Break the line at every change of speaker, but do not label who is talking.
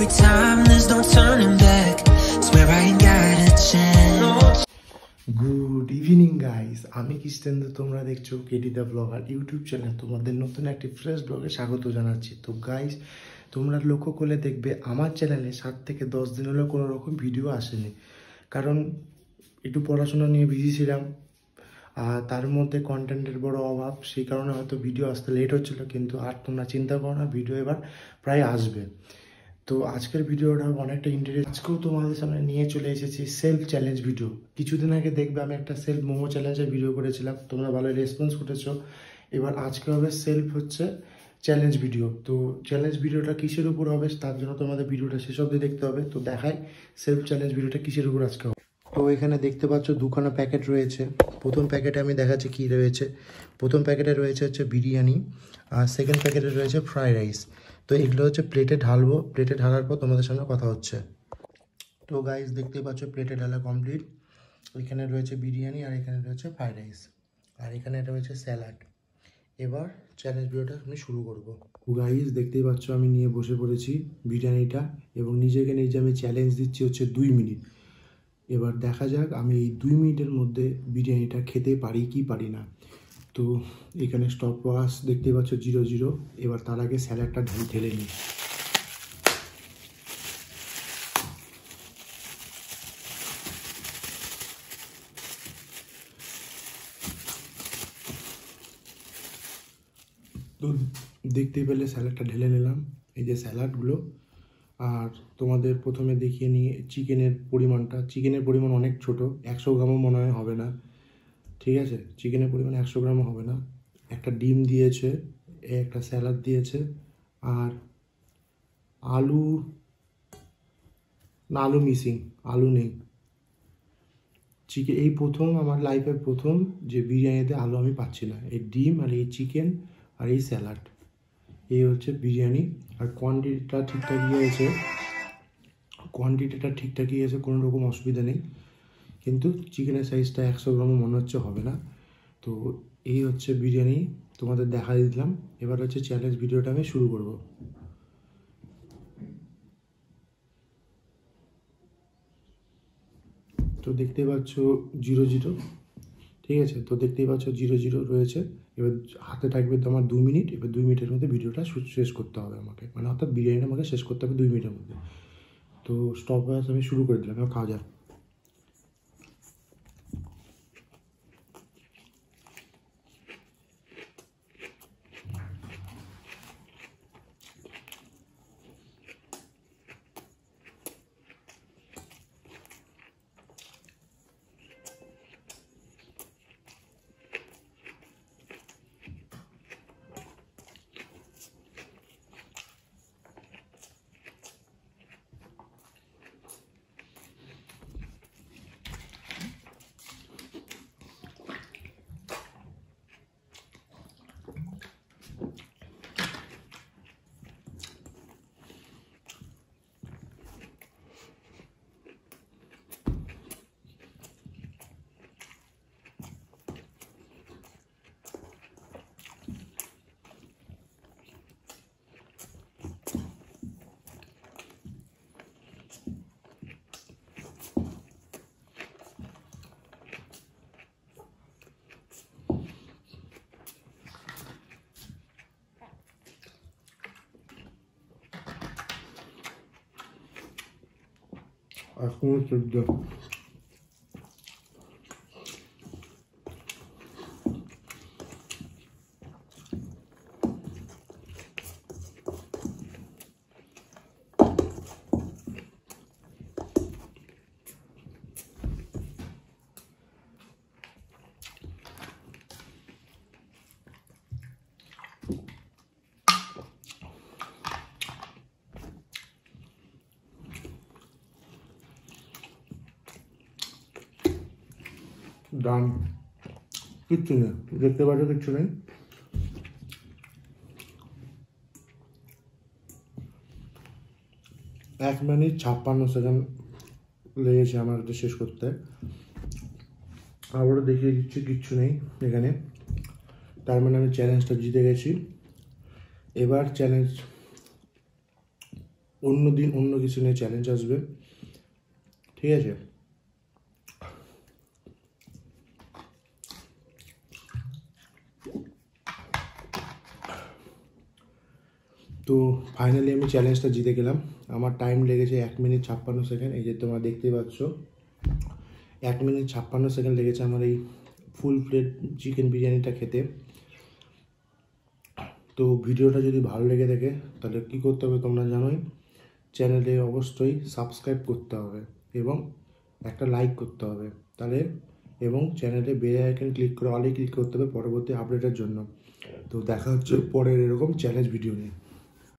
every time, there's no turning back. Swear I ain't got a chance.
Good evening guys আমি কৃষ্ণেন্দ্র তোমরা দেখছ KT the blogger YouTube channel তোমাদের নতুন একটি fresh ব্লগে স্বাগত জানাচ্ছি। তো গাইস তোমরা লক্ষ্য করলে দেখবে আমার চ্যানেলে সাত থেকে দশ দিন হলেও কোনো রকম ভিডিও আসেনি। কারণ একটু পড়াশোনা নিয়ে বিজি ছিলাম আর তার মধ্যে কন্টেন্টের বড় অভাব সেই কারণে হয়তো ভিডিও আসতে লেট হচ্ছিল কিন্তু আর তোমরা চিন্তা করো না ভিডিও এবার প্রায় আসবে। তো আজকের ভিডিওটা অনেকটা ইন্টারেস্ট আজকেও তোমাদের সামনে নিয়ে চলে এসেছি সেলফ চ্যালেঞ্জ ভিডিও কিছুদিন আগে দেখবে আমি একটা সেলফ মোমো চ্যালেঞ্জের ভিডিও করেছিলাম। তোমরা ভালো রেসপন্স করেছ এবার আজকে হবে সেলফ হচ্ছে চ্যালেঞ্জ ভিডিও তো চ্যালেঞ্জ ভিডিওটা কিসের উপর হবে তার জন্য তোমাদের ভিডিওটা শেষ অবধি দেখতে হবে। তো দেখাই সেলফ চ্যালেঞ্জ ভিডিওটা কিসের উপর আজকে হবে। তো এখানে দেখতে পাচ্ছ দুখানা প্যাকেট রয়েছে। প্রথম প্যাকেটে আমি দেখাচ্ছি কী রয়েছে। প্রথম প্যাকেটে রয়েছে হচ্ছে বিরিয়ানি। আর সেকেন্ড প্যাকেটে রয়েছে ফ্রাইড রাইস তো এগুলো হচ্ছে প্লেটে ঢালবো। প্লেটে ঢালার পর তোমাদের সামনে কথা হচ্ছে। তো গাইস দেখতেই পাচ্ছ প্লেটে ঢালা কমপ্লিট এখানে রয়েছে বিরিয়ানি আর এখানে রয়েছে ফ্রাইড রাইস আর এখানে এটা রয়েছে স্যালাড এবার চ্যালেঞ্জ ভিডিওটা আমি শুরু করব। গাইস দেখতেই পাচ্ছ আমি নিয়ে বসে পড়েছি বিরিয়ানিটা এবং নিজেকে নিজে আমি চ্যালেঞ্জ দিচ্ছি হচ্ছে দুই মিনিট। এবার দেখা যাক আমি এই দুই মিনিটের মধ্যে বিরিয়ানিটা খেতে পারি কি পারি না। তো এখানে স্টপ ওয়াশ দেখতেই পাচ্ছ জিরো জিরো এবার তার আগে স্যালাডটা ঢেলে ঢেলে নিই। তো দেখতে পেলে স্যালাডটা ঢেলে নিলাম, এই যে স্যালাডগুলো আর তোমাদের প্রথমে দেখিয়ে নিয়ে চিকেনের পরিমাণটা। চিকেনের পরিমাণ অনেক ছোট, একশো গ্রামও মনে হয় হবে না। ঠিক আছে? চিকেনের পরিমাণ একশো গ্রামও হবে না। একটা ডিম দিয়েছে একটা স্যালাড দিয়েছে, আর আলু, না, আলু মিসিং আলু নেই। চিকেন এই প্রথম, আমার লাইফের প্রথম যে বিরিয়ানিতে আলু আমি পাচ্ছি না। এই ডিম আর এই চিকেন আর এই স্যালাড এই হচ্ছে বিরিয়ানি। আর কোয়ান্টিটিটা ঠিকঠাকই হয়েছে কোয়ান্টিটিটা ঠিকঠাকই হয়েছে কোনো রকম অসুবিধা নেই। কিন্তু চিকেনের সাইজটা একশো গ্রামও মনে হচ্ছে হবে না। তো এই হচ্ছে বিরিয়ানি, তোমাদের দেখা দিলাম। এবার হচ্ছে চ্যালেঞ্জ ভিডিওটা আমি শুরু করব। তো দেখতেই পাচ্ছ জিরো জিরো, ঠিক আছে? তো দেখতেই পাচ্ছ জিরো জিরো রয়েছে। এবার হাতে থাকবে তোমার দু মিনিট, এবার দুই মিনিটের মধ্যে ভিডিওটা শেষ করতে হবে আমাকে। মানে অর্থাৎ বিরিয়ানিটা আমাকে শেষ করতে হবে দুই মিনিটের মধ্যে। তো স্টপ আমি শুরু করে দিলাম খাওয়া যাক। এখনও চোদ্দ ডান কিচ্ছু নেই দেখতে পাচ্ছ কিচ্ছু নেই। এক মিনিট ছাপ্পান্ন সেকেন্ড লেগেছে আমার এটা শেষ করতে। আবারও দেখিয়ে দিচ্ছি, কিচ্ছু নেই এখানে। তার মানে আমি চ্যালেঞ্জটা জিতে গেছি। এবার চ্যালেঞ্জ অন্য দিন অন্য কিছু নিয়ে চ্যালেঞ্জ আসবে। ঠিক আছে? তো ফাইনালি আমি চ্যালেঞ্জটা জিতে গেলাম। আমার টাইম লেগেছে এক মিনিট ছাপ্পান্ন সেকেন্ড এই যে তোমরা দেখতেই পাচ্ছ। এক মিনিট ছাপ্পান্ন সেকেন্ড লেগেছে আমার এই ফুল প্লেট চিকেন বিরিয়ানিটা খেতে। তো ভিডিওটা যদি ভালো লেগে থাকে, তাহলে কী করতে হবে তোমরা জানোই? চ্যানেলে অবশ্যই সাবস্ক্রাইব করতে হবে এবং একটা লাইক করতে হবে। তাহলে এবং চ্যানেলে বেল আইকন ক্লিক করে অলে ক্লিক করতে হবে পরবর্তী আপডেটের জন্য। তো দেখা হচ্ছে পরের এরকম চ্যালেঞ্জ ভিডিও নিয়ে।